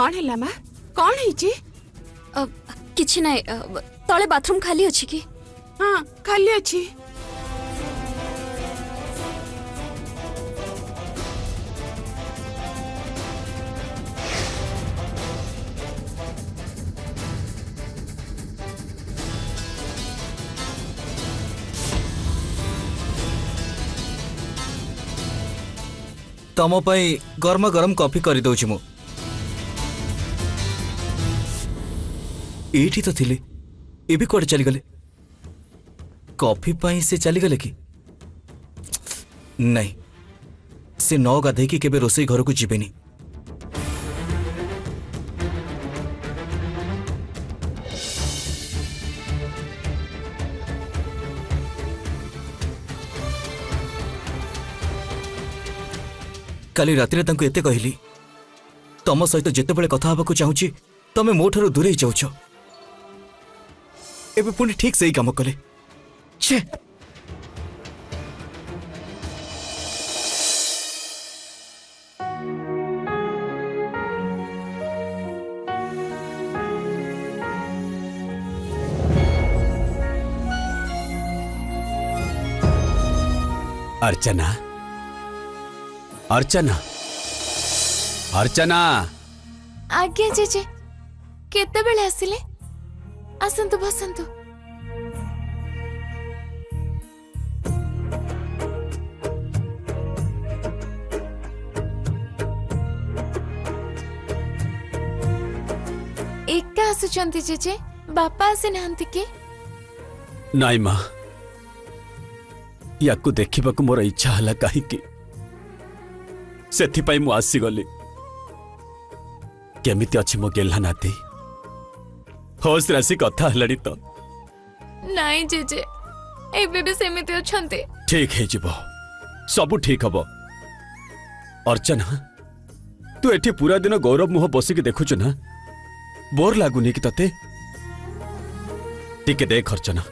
कौन है मा कौन है किसी ना तले बाथरूम खाली अच्छी कि हाँ खाली अच्छी ତମ ପାଇଁ ଗରମ ଗରମ କଫି କରିଦେଉଛି ମୁଁ एठी तो थिले एबे कोड चलीगले कॉफी पाई से चलीगले कि नहीं से नौ गधे की केबे रोसे घर को जिबेनी काली रात एत कहली तम सहित जिते बड़े कथ को चाहूँ तुम्हें मोठ दूरे जाऊ ଏବେ ପୁଣି ଠିକ୍ ସେଇ କାମ କଲେ ଛେ अर्चना अर्चना अर्चना आज्ञा जेजे केतेबेले आसिले आसतु बसतु ଏକା ଆସୁଛନ୍ତି ଜେଜେ ବାପା ଆସିନାହାନ୍ତି କି ନାଇଁ ମା ୟାକୁ ଦେଖିବାକୁ ମୋର ଇଚ୍ଛା ହେଲା କାହିଁକି ସେଥିପାଇଁ ମୁଁ ଆସିଗଲି କେମିତି ଅଛି ମୋ ଗେହ୍ଲା ନାତି ହସ ରାଶି କଥା ହେଲାଣି ତ ନାଇଁ ଜେଜେ ଏବେ ବି ସେମିତି ଅଛନ୍ତି ଠିକ ହେଇଯିବ ସବୁ ଠିକ ହବ ଅର୍ଚ୍ଚନା ତୁ ଏଠି ପୁରା ଦିନ ଗୌରବ ମୁହଁ ବସିକି ଦେଖୁଛୁ ନା ବୋର୍ ଲାଗୁନି କି ତତେ ଟିକେ ଦେଖ ଅର୍ଚ୍ଚନା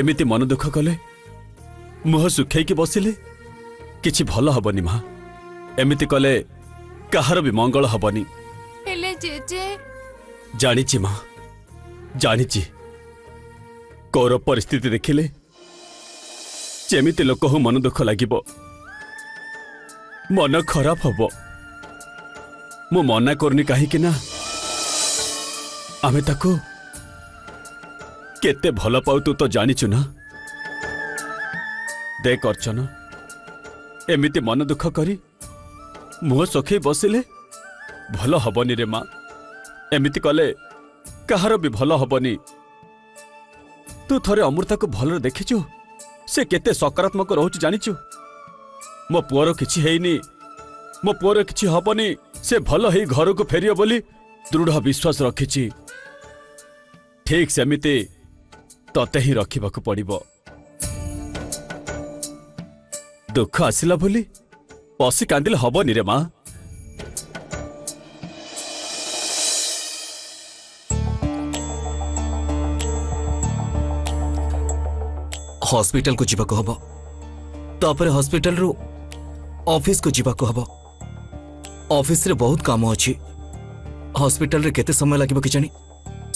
ଏମିତି ମନ ଦୁଃଖ କଲେ ମୁହଁ ଶୁଖେଇକି ବସିଲେ କିଛି ଭଲ ହବନି ମା ଏମିତି କଲେ କାହାର ବି ମଙ୍ଗଳ ହବନି ହେଲେ ଜେଜେ ଜାଣିଛି ମା ଜାଣିଛି କୌର ପରିସ୍ଥିତି ଦେଖିଲେ ଯେମିତି ଲୋକଙ୍କୁ ମନ ଦୁଃଖ ଲାଗିବ ମନ ଖରାପ ହବ ମୁଁ ମନା କରୁନି କାହିଁକି ନା ଆମେ ତାକୁ କେତେ ଭଲ ପାଉ ତୁ ତ ଜାଣିଛୁ ନା ଦେଖ ଅର୍ଚ୍ଚନ ଏମିତି ମନ ଦୁଃଖ କରି ମୁହଁ ଶୁଖେଇ ବସିଲେ ଭଲ ହବନି ରେ ମା' एमती कले कल हबनी तु थ अमृता को भल देखिचु से के सकारात्मक रोच जानी मो पुर कि मो पुर कि हबनी से भल ही घर को फेरिय बोली दृढ़ विश्वास रखी ठीक सेमती ते रखा पड़ दुख आसला बोली पशी कांदिल हबनी रे माँ हस्पिटाल को जीवा हम तापर हस्पिटाल रु ऑफिस को जीवा हम ऑफिस रे बहुत काम अच्छी हस्पिटाल रे केते समय लगे कि जानी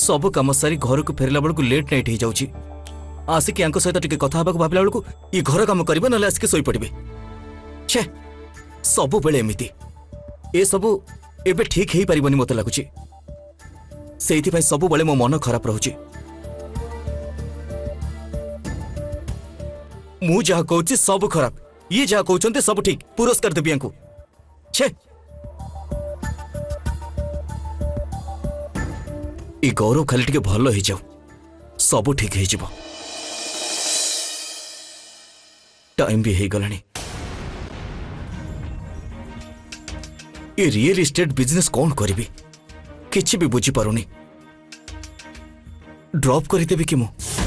सब काम सारी घर को फेरला बेलू लेट नाइट हो जाऊँगी आसिक या सहित टे कथा भाविला बेलू ये घर कम कर ना आसिक शोपड़े छे सब बेले एमती ए सब एबे ठीक हो पारे मत लगुच से सब बेले मो मन खराब रोचे मु जहा सब खराब ये जहा कहते सब ठीक पुरस्कार देवी छे ये गौरव खाली टे भल सब ठीक है जीवन टाइम भी हो गला ये रियल इस्टेट बिजनेस कौन करी किसी बुझीप ड्रप करदेवि कि मुझे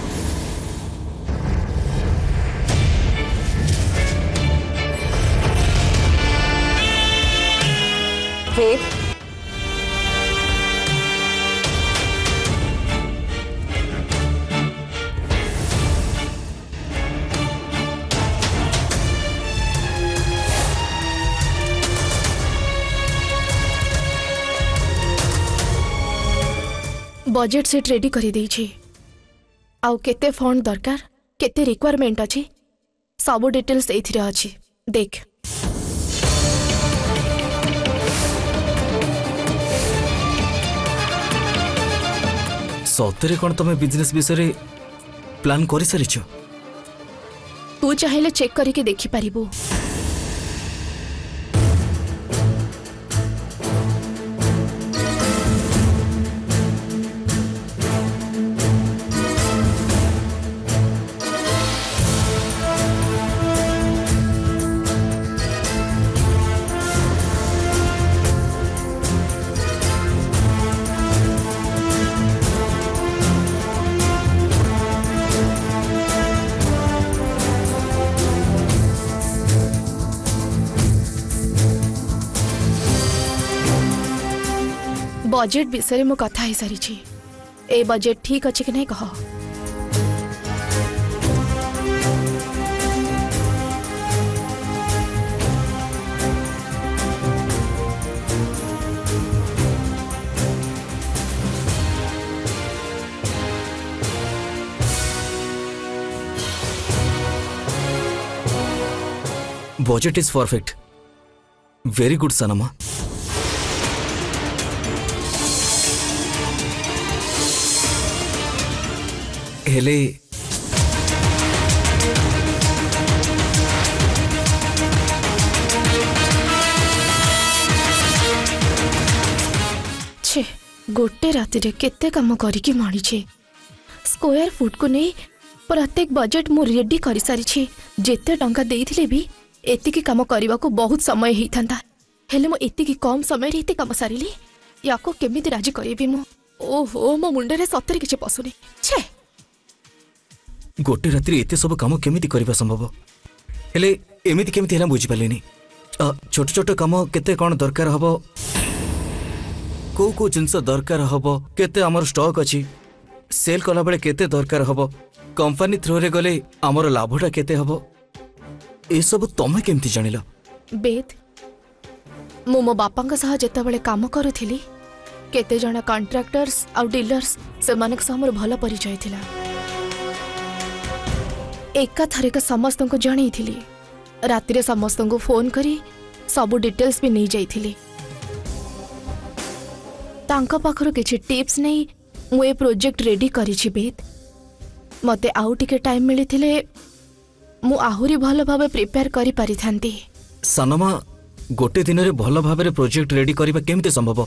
बजेट सीट रेडी कर आउ फंड दरकार केते रिक्वायरमेंट अछि सब डिटेल्स ये अच्छी देख सतरे कौन तुम्हें बिजनेस विषय प्लान कर सारी तू चाहिए चेक करके देखिपारू बजेट विषय में कथा हो सारी ए बजेट ठीक अच्छे कि नहीं कह budget is perfect very good सनमा पहले छे गोटे रातिर केते काम करिकि माणिछे स्क्वायर फुट को नहीं प्रत्येक बजेट मु रेडी कर सारिछे जेते टंका देइथिले भी एतिकी काम करबा को बहुत समय हेइथांता हेले मो एतिकी कम समय रे एते काम सारिली याको केमिति राजी करबी मु ओहो मो मुंडे रे सत्तरी किछ पसुनी छे गोटे रात सब कम केमी कर संभव हेल्लेमी केमी है बुझीपाले छोट छोट कम के दरकार हम कौ कौ जिन दरकार हम केमर स्टक् अच्छी सेल कला के दरकार हम कंपानी थ्रो रे गले आमर लाभटा के सब तुम्हें केमती जान लेद मु मो बापा जिते बम करते कंट्राक्टर्स आउ डिलर्स से मोर भल परिचय थिला। ଏକାଥରକେ ସମସ୍ତଙ୍କୁ ଜଣେଇଥିଲି ରାତିରେ ସମସ୍ତଙ୍କୁ ଫୋନ୍ କରି ସବୁ ଡିଟେଲ୍ସ ବି ନେଇଯାଇଥିଲି ତାଙ୍କ ପାଖରୁ କିଛି ଟିପ୍ସ ନେଇ ମୁଁ ଏ ପ୍ରୋଜେକ୍ଟ ରେଡି କରିଛି ବେଦ୍ ମୋତେ ଆଉ ଟିକେ ଟାଇମ୍ ମିଳିଥିଲେ ମୁଁ ଆହୁରି ଭଲ ଭାବେ ପ୍ରିପେୟାର କରିପାରିଥାନ୍ତି ସାନମା ଗୋଟେ ଦିନରେ ଭଲ ଭାବରେ ପ୍ରୋଜେକ୍ଟ ରେଡି କରିବା କେମିତି ସମ୍ଭବ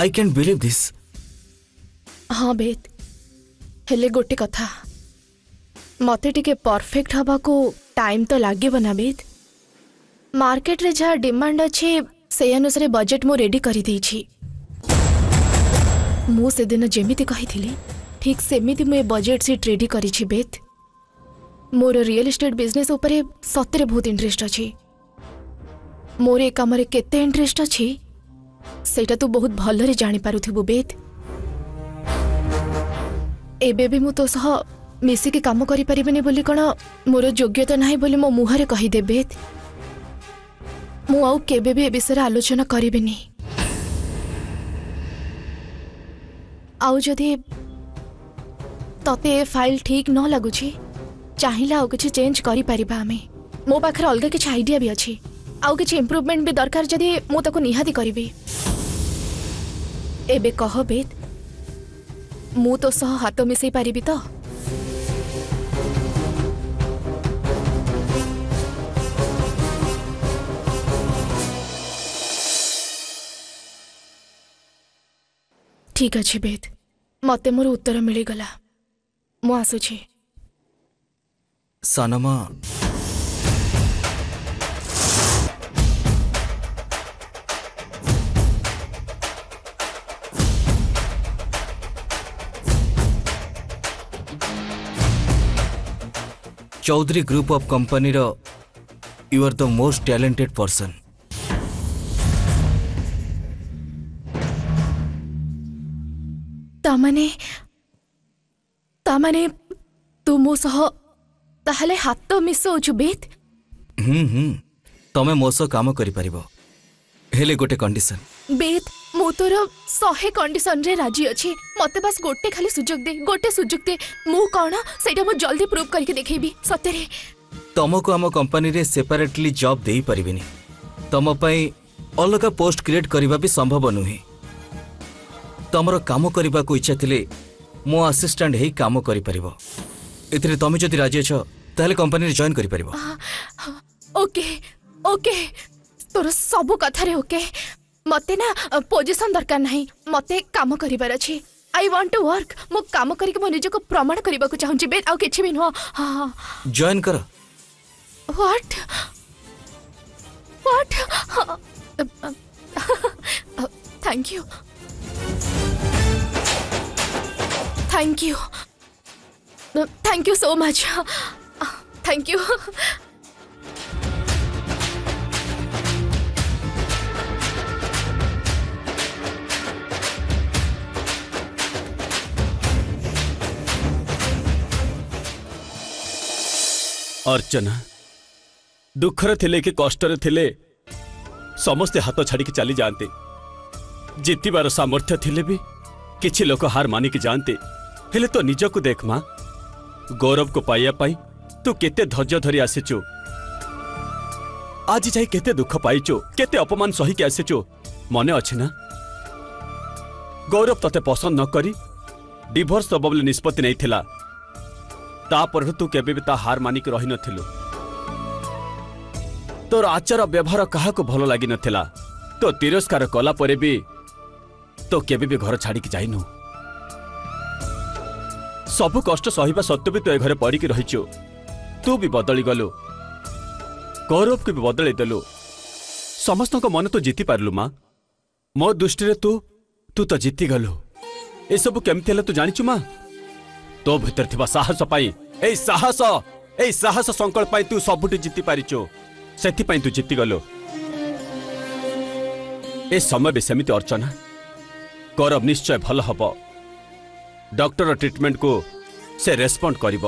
ଆଇ କ୍ୟାନ୍ ବିଲିଭ୍ ଦିସ୍ ହଁ ବେଦ୍ ହେଲେ ଗୋଟେ କଥା मत टिके परफेक्ट हबा को टाइम तो लागे बना बेद मार्केट रे जहाँ डिमांड अच्छे से अनुसार बजेट मो रेडी करी दे दिन जेमिति कही ठीक सेमिति मो बजेट से ट्रेडी करेद मोर रियल इस्टेट बिजनेस सतरे बहुत इंटरेस्ट अच्छी मोर एक कामरे केते इंटरेस्ट अच्छी से बहुत भलरे जानि बेद एबे भी मु तो सह ମିଶିକି କାମ କରିପାରିବେନି ବୋଲି କ'ଣ ମୋର ଯୋଗ୍ୟତା ନାହିଁ ବୋଲି ମୋ ମୁହଁରେ କହିଦେବେ ମୁଁ ଆଉ କେବେ ବି ଏ ବିଷୟରେ ଆଲୋଚନା କରିବିନି ଆଉ ଯଦି ତତେ ଏ ଫାଇଲ୍ ଠିକ୍ ନ ଲାଗୁଛି ଚାହିଁଲେ ଆଉ କିଛି ଚେଞ୍ଜ କରିପାରିବା ଆମେ ମୋ ପାଖରେ ଅଲଗା କିଛି ଆଇଡିଆ ବି ଅଛି ଆଉ କିଛି ଇମ୍ପ୍ରୁଭମେଣ୍ଟ ବି ଦରକାର ଯଦି ମୁଁ ତାକୁ ନିହାତି କରିବି ଏବେ କହ ବେଦ୍ ମୁଁ ତୋ ସହ ହାତ ମିଶାଇ ପାରିବି ତ ठीक अच्छे बेद मत মোর উত্তর মিলিগলা মু আসুছি Chaudhary group of company row you are the most talented person ତାମାନେ ତାମାନେ ତୁ ମୋ ସହ ତାହେଲେ ହାତ ମିଶଉଛୁ ବେଦ୍ ହୁଁ ହୁଁ ତମେ ମୋ ସହ କାମ କରିପାରିବ ହେଲେ ଗୋଟେ କଣ୍ଡିସନ ବେଦ ମୁଁ ତୋର ଶହେ କଣ୍ଡିସନରେ ରାଜି ଅଛି ମତେ ବାସ୍ ଗୋଟେ ଖାଲି ସୁଯୋଗ ଦେ ଗୋଟେ ସୁଯୋଗ ଦେ ମୁଁ କ'ଣ ସେଇଟା ମୁଁ ଜଲ୍ଦି ପ୍ରୁଭ୍ କରିକି ଦେଖେଇବି ସତରେ ତମକୁ ଆମ କମ୍ପାନୀରେ ସେପାରେଟଲି ଜବ୍ ଦେଇପାରିବିନି ତମ ପାଇଁ ଅଲଗା ପୋଷ୍ଟ କ୍ରିଏଟ୍ କରିବା ବି ସମ୍ଭବ ନୁହେଁ ତମର କାମ କରିବାକୁ ଇଚ୍ଛା ଥିଲେ ମୋ ଆସିଷ୍ଟାଣ୍ଟ ହେଇ କାମ କରିପାରିବ ଏଥିରେ ତମେ ଯଦି ରାଜି ଅଛ ତାହେଲେ କମ୍ପାନୀରେ ଜଏନ୍ କରିପାରିବ ଓକେ ଓକେ ତୋର ସବୁ କଥାରେ ଓକେ ମତେ ନା ପୋଜିସନ୍ ଦରକାର ନାହିଁ ମତେ କାମ କରିବାର ଅଛି ଆଇ ୱାଣ୍ଟ ଟୁ ୱାର୍କ ମୁଁ କାମ କରିକି ମୋ ନିଜକୁ ପ୍ରମାଣ କରିବାକୁ ଚାହୁଁଛି ବେ ଆଉ କିଛି ବି ନୁହଁ ଜଏନ୍ କର what what Thank you. Thank you thank you so much thank you Archana दुखर थिले कि कष्ट समस्ते हाथ छाड़ी चली जाती जितबार सामर्थ्य थी कि लोक हार मानिक जाते तो निज को देख मा गौरव को पाइबाई तू के धर्ज धरी आसीचु आज जाए के दुख पाइचु केपमान सहीकि आसीचु मन अच्छेना गौरव ते पसंद नक डिभोर्स दब बोले निष्पत्ति नहीं तापर तू के हार मानिक रही नु तोर आचार व्यवहार क्या भल लगे तो तिरस्कार कलापर भी तो केबे भी घर छाड़ी जाइनु सब कष्ट सहिबा सत्त्व भी तो ए घर पड़ी की रहिचो तू भी बदली गलो गौरव के भी बदले देलो समस्त को मन तो जीति पारलु मां मो दृष्टि रे तू तू तो जीति गलो ए सब केमथि हला तू जानिचु मां तो भीतर थिबा साहस पाई ए साहस ए साहस संकल्प पाई तू सबटी जीति पारिचो सेति पाई तू जीति गलो ए समय बे समिति अर्चना गौरव निश्चय भल हब ଡକ୍ଟର ଟ୍ରିଟମେଣ୍ଟକୁ ସେ ରେସ୍ପଣ୍ଡ କରିବ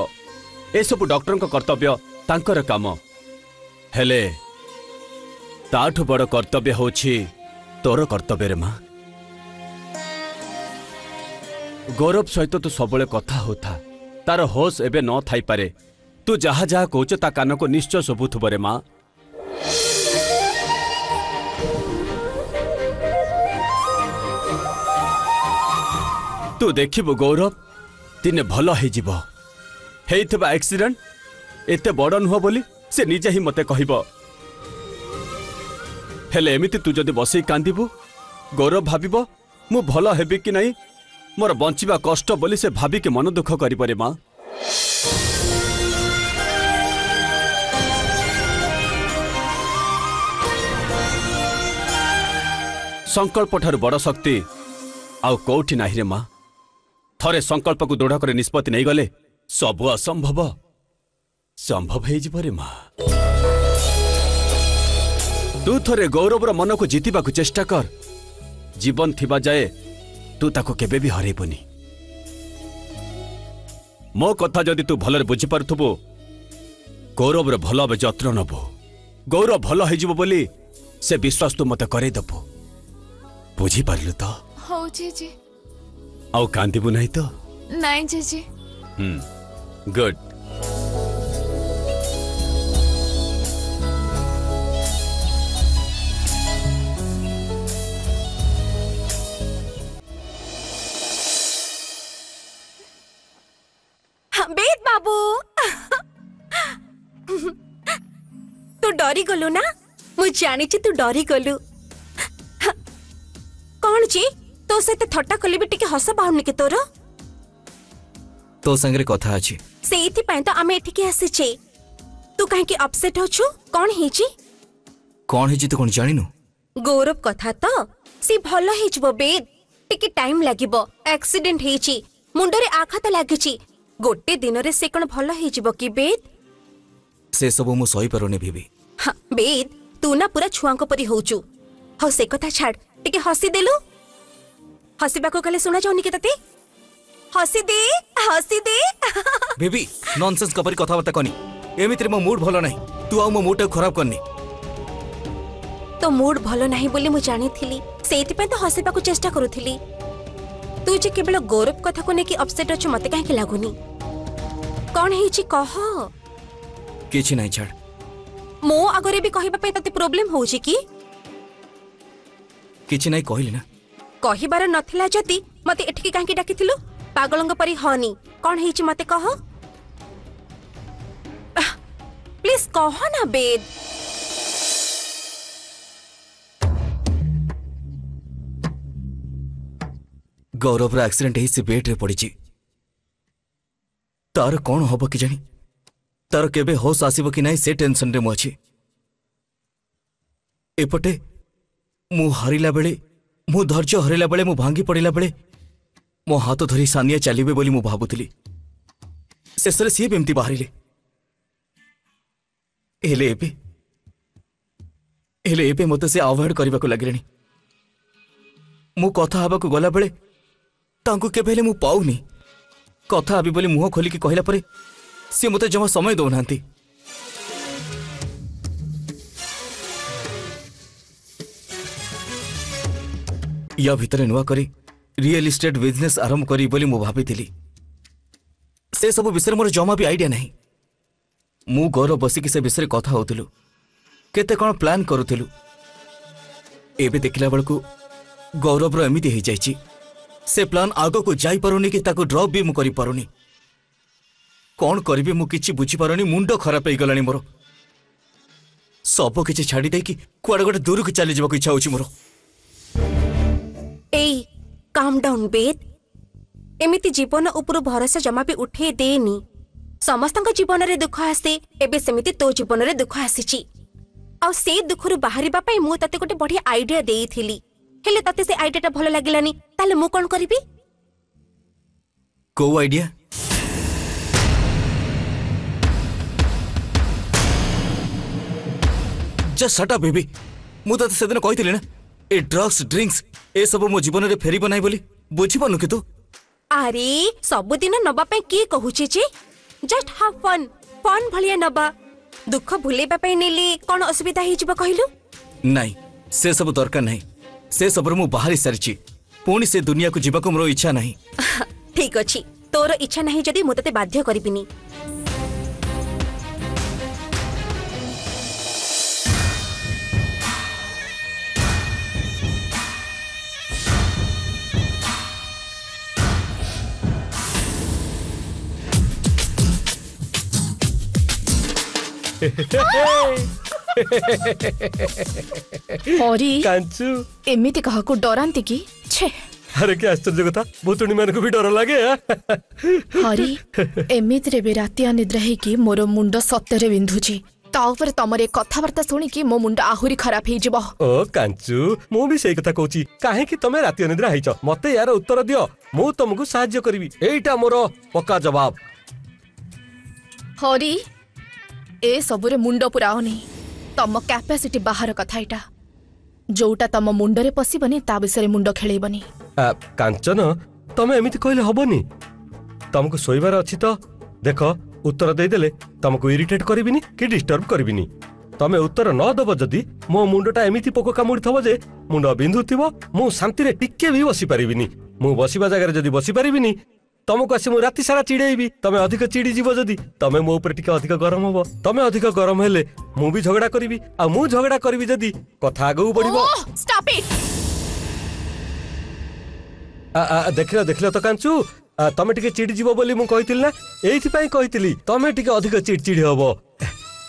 ଏସବୁ ଡକ୍ଟରଙ୍କ କର୍ତ୍ତବ୍ୟ ତାଙ୍କର କାମ ହେଲେ ତାଠୁ ବଡ଼ କର୍ତ୍ତବ୍ୟ ହେଉଛି ତୋର କର୍ତ୍ତବ୍ୟରେ ମା ଗୌରବ ସହିତ ତୁ ସବୁବେଳେ କଥା ହେଉଥା ତାର ହୋସ୍ ଏବେ ନ ଥାଇପାରେ ତୁ ଯାହା ଯାହା କହୁଛ ତା କାନକୁ ନିଶ୍ଚୟ ଶୁଭୁଥିବରେ ମା' ତୁ ଦେଖିବୁ ଗୌରବ ଦିନେ ଭଲ ହେଇଯିବ ହେଇଥିବା ଆକ୍ସିଡେଣ୍ଟ ଏତେ ବଡ଼ ନୁହଁ ବୋଲି ସେ ନିଜେ ହିଁ ମୋତେ କହିବ ହେଲେ ଏମିତି ତୁ ଯଦି ବସେଇ କାନ୍ଦିବୁ ଗୌରବ ଭାବିବ ମୁଁ ଭଲ ହେବି କି ନାହିଁ ମୋର ବଞ୍ଚିବା କଷ୍ଟ ବୋଲି ସେ ଭାବିକି ମନ ଦୁଃଖ କରିପାରେ ମା' ସଂକଳ୍ପଠାରୁ ବଡ଼ ଶକ୍ତି ଆଉ କୋଉଠି ନାହିଁ ରେ ମା' थे संकल्प को दृढ़ कर निष्पत्ति गले सब असंभव संभव तू थे गौरव मन को जितना चेष्टा कर जीवन थिबा जाए तू ताको केबे भी हर मो कथा जदि तू भल बुझिपु गौरव भल जत्न नबु गौरव भल हो से विश्वास तू मत कर बुझी तो हाँ जी जी। ଆଉ କାନ୍ଦିବୁ ନାହିଁ ତ ନାଇଁ ଜେଜେ ଗୁଡ୍ हम्बेद बाबू तू डरी गलु ना मु जानी छी तू डरी गलु हाँ, कौन छी तो सहित थट्टा कले भी टिके हस बाहुनी के तोर तो संगरे कथा अछि सेइथि पय तो आमे एठी के आसे छे तू काहे के अपसेट हो छु कोन हेची कोन हेची तो कोन जानिनु गौरव कथा तो सी भलो हेजबो बेद टिके टाइम लागिबो एक्सीडेंट हेची मुंडरे आघात लागिची गोटे दिन रे से कोन भलो हेजबो कि बेद से सब मु सही परोने हां बेद तू ना पूरा छुआ को परी होउछु हो से कथा छाड़ टिके हसी देलू ಹಸಿಬೇಕು ಕಲೆ ಸುಣ ಜೌನಿ ಕೆತತಿ ಹಸಿದಿ ಹಸಿದಿ ಬೇಬಿ ನಾನ್ಸೆನ್ಸ್ ಕಪರಿ ಕಥಾಬರ್ತ್ತಾ ಕನಿ ଏମିତିରେ ମୋ ମୁଡ୍ ଭଲ ନାହିଁ ତୁ ଆଉ ମୋ ମୁଡ୍ଟାକୁ ଖରାପ କରିନି ତୋ ମୁଡ୍ ଭଲ ନାହିଁ ବୋଲି ମୁଁ ଜାଣିଥିଲି ସେଇଥିପାଇଁ ତ ହସିବାକୁ ଚେଷ୍ଟା କରୁଥିଲି ତୁ ଯେ କେବଳ ଗୌରବ କଥାକୁ ନେଇକି ଅପସେଟ୍ ଅଛୁ ମତେ କାହିଁକି ଲାଗୁନି କ'ଣ ହେଇଛି କହ କିଛି ନାହିଁ ଛାଡ଼ ମୋ ଆଗରେ ବି କହିବା ପାଇଁ ତତେ ପ୍ରୋବ୍ଲେମ୍ ହଉଛି କି କିଛି ନାହିଁ କହିଲି ନା कहार ना जदि मत कहीं डाकि पगल हनी कौन मत कह प्लीज कह ना बेद गौरव एक्सीडेंट से बेड रे पड़ी तार कौन हम कि जानी तार केश आसब कि ना से टेनसन मुझे एपटे मु हारा बेले मु धर्य हरला बेले मु भांगी पड़ा बेले मो हाथ धरी सानिया चलिए बोली मुझुरी शेष बाहर मत से आवॉइड करने को लगे मुबाक गला बेले के पाऊनी कथा बोली मुह खोलिकी कहला सी मत जमा समय दौना या भितर नुआ रियल इस्टेट बिजनेस आरंभ करी मु से सब विषय मोर जमा भी आईडिया ना मु गौरव बसिक से विषय कथा होते कौन प्लां करूँ एवं देखला बेलू गौरव एमती एमिति से प्लान आग को जाई कि ड्रप भी भी कौन करी परुनी मु खराब हो गला मोर सबकि छाडी दे कि कुआड़ गोटे दूर को चली जावाक इच्छा हो मोर ଏଇ କାମ୍ ଡାଉନ୍ ବେଦ୍ ଏମିତି ଜୀବନ ଉପରୁ ଭରସା ଜମା ବି ଉଠେଇ ଦେଏନି ସମସ୍ତଙ୍କ ଜୀବନରେ ଦୁଃଖ ଆସେ ଏବେ ସେମିତି ତୋ ଜୀବନରେ ଦୁଃଖ ଆସିଛି ଆଉ ସେ ଦୁଃଖରୁ ବାହାରିବା ପାଇଁ ମୁଁ ତତେ ଗୋଟେ ବଢିଆ ଆଇଡିଆ ଦେଇଥିଲି ହେଲେ ତତେ ସେ ଆଇଡିଆଟା ଭଲ ଲାଗିଲାନି ତାହେଲେ ମୁଁ କ'ଣ କରିବି କୋଉ idea just shut up baby ମୁଁ ତତେ ସେଦିନ କହିଥିଲି ନା ए ड्रग्स ड्रिंक्स ए सब मो जीवन रे फेरी बनाई बोली बुझी पनु कि तू अरे सब दिन नबा पे की कहूची छी जस्ट हैव फन फन भलिया नबा दुख भुलेबा पे नीली कोन असुविधा हि जीव कहिलु नहीं से सब दरकार नहीं से सब मु बाहरी सरची पुणी से दुनिया को जीवा को मोर इच्छा नहीं ठीक अछि तोर इच्छा नहीं जदी मु तते बाध्य करबिनी एमती कहा हाँ? मोर मुंड सत्य रे तमरे कथा वार्ता सुनी कि मो मुंड आहुरी खराब हे जीव ओ कांचू मो भी सेई कथा कोची काहे कि तमे राति अनिद्रा हेचो मते यार उत्तर दियो मो तुमको सहाय्य करबी एईटा मोर पक्का जवाब हरि ଏସବୁରେ ମୁଣ୍ଡ ପୁରାଅନି ତମ କ୍ୟାପାସିଟି ବାହାର କଥା ଏଇଟା ଯୋଉଟା ତମ ମୁଣ୍ଡରେ ପଶିବନି ତା ବିଷୟରେ ମୁଣ୍ଡ ଖେଳେଇବନି କାଞ୍ଚନ ତମେ ଏମିତି କହିଲେ ହବନି ତମକୁ ଶୋଇବାର ଅଛି ତ ଦେଖ ଉତ୍ତର ଦେଇଦେଲେ ତମକୁ ଇରିଟେଟ୍ କରିବିନି କି ଡିଷ୍ଟର୍ବ କରିବିନି ତମେ ଉତ୍ତର ନ ଦେବ ଯଦି ମୋ ମୁଣ୍ଡଟା ଏମିତି ପୋକ କାମୁଡ଼ିଥିବ ଯେ ମୁଣ୍ଡ ବିନ୍ଧୁଥିବ ମୁଁ ଶାନ୍ତିରେ ଟିକେ ବି ବସିପାରିବିନି ମୁଁ ବସିବା ଜାଗାରେ ଯଦି ବସିପାରିବିନି ତମକୁ ଆସି ମୁଁ ରାତି ସାରା ଚିଡ଼େଇବି ତମେ ଅଧିକ ଚିଡ଼ିଯିବ ଯଦି ତମେ ମୋ ଉପରେ ଟିକେ ଅଧିକ ଗରମ ହବ ତମେ ଅଧିକ ଗରମ ହେଲେ ମୁଁ ବି ଝଗଡ଼ା କରିବି ଆଉ ମୁଁ ଝଗଡ଼ା କରିବି ଯଦି କଥା ଆଗକୁ ବଢିବ ଦେଖିଲ ଦେଖିଲ ତ କାଞ୍ଚୁ ତମେ ଟିକେ ଚିଡ଼ିଯିବ ବୋଲି ମୁଁ କହିଥିଲି ନା ଏଇଥିପାଇଁ କହିଥିଲି ତମେ ଟିକେ ଅଧିକ ଚିଡ଼ଚିଡ଼ି ହବ